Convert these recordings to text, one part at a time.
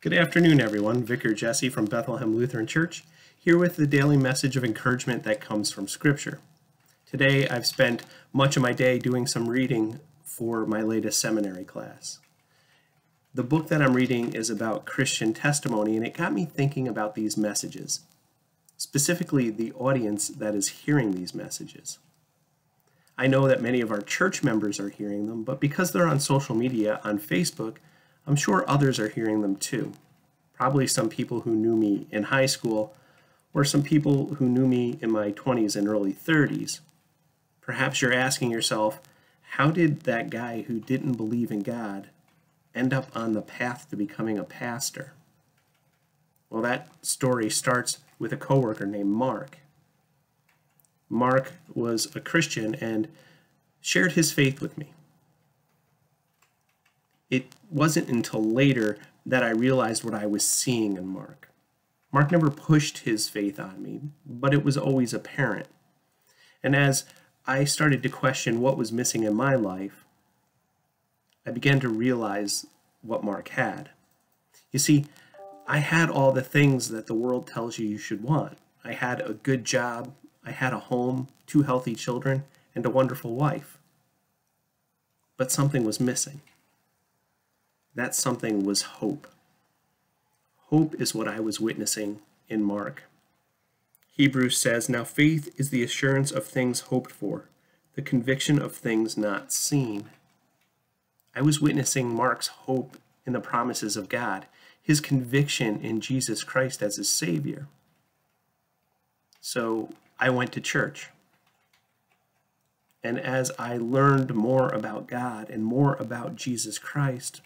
Good afternoon, everyone. Vicar Jesse from Bethlehem Lutheran Church, here with the daily message of encouragement that comes from Scripture. Today, I've spent much of my day doing some reading for my latest seminary class. The book that I'm reading is about Christian testimony, and it got me thinking about these messages, specifically the audience that is hearing these messages. I know that many of our church members are hearing them, but because they're on social media, on Facebook, I'm sure others are hearing them too. Probably some people who knew me in high school, or some people who knew me in my 20s and early 30s. Perhaps you're asking yourself, how did that guy who didn't believe in God end up on the path to becoming a pastor? Well, that story starts with a coworker named Mark. Mark was a Christian and shared his faith with me it wasn't until later that I realized what I was seeing in Mark. Mark never pushed his faith on me, but it was always apparent. And as I started to question what was missing in my life, I began to realize what Mark had. You see, I had all the things that the world tells you you should want. I had a good job, I had a home, two healthy children, and a wonderful wife. But something was missing that something was hope. Hope is what I was witnessing in Mark. Hebrews says, Now faith is the assurance of things hoped for, the conviction of things not seen. I was witnessing Mark's hope in the promises of God, his conviction in Jesus Christ as his Savior. So I went to church. And as I learned more about God and more about Jesus Christ,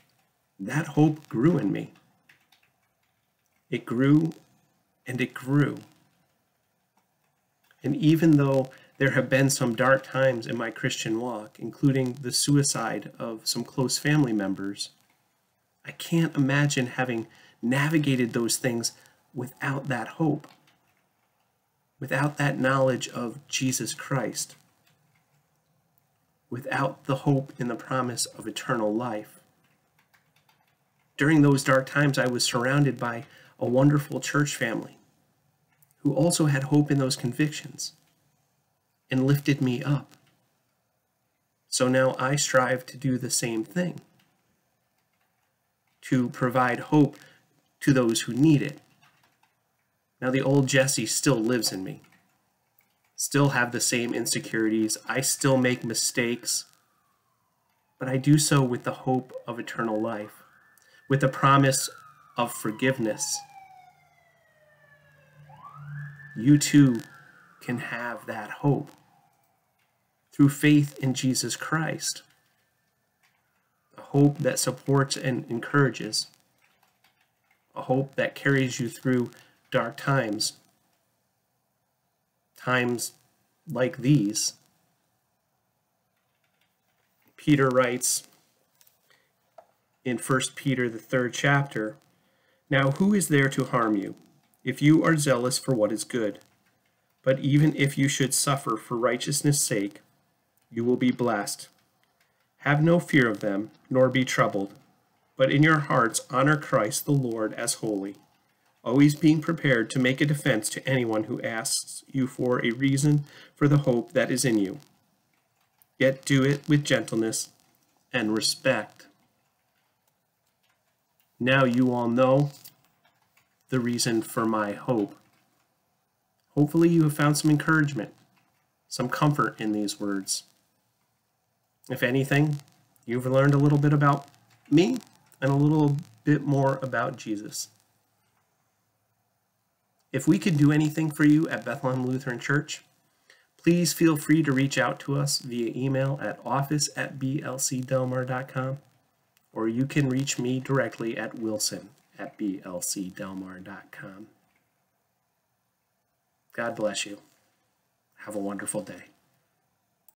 that hope grew in me. It grew and it grew. And even though there have been some dark times in my Christian walk, including the suicide of some close family members, I can't imagine having navigated those things without that hope, without that knowledge of Jesus Christ, without the hope in the promise of eternal life during those dark times, I was surrounded by a wonderful church family who also had hope in those convictions and lifted me up. So now I strive to do the same thing to provide hope to those who need it. Now, the old Jesse still lives in me, still have the same insecurities, I still make mistakes, but I do so with the hope of eternal life with the promise of forgiveness. You too can have that hope through faith in Jesus Christ. A hope that supports and encourages. A hope that carries you through dark times. Times like these. Peter writes, in 1 Peter, the third chapter. Now, who is there to harm you, if you are zealous for what is good? But even if you should suffer for righteousness' sake, you will be blessed. Have no fear of them, nor be troubled, but in your hearts honor Christ the Lord as holy, always being prepared to make a defense to anyone who asks you for a reason for the hope that is in you. Yet do it with gentleness and respect now you all know the reason for my hope. Hopefully, you have found some encouragement, some comfort in these words. If anything, you've learned a little bit about me and a little bit more about Jesus. If we could do anything for you at Bethlehem Lutheran Church, please feel free to reach out to us via email at office at blcdelmar.com or you can reach me directly at wilson at blcdelmar.com. God bless you. Have a wonderful day.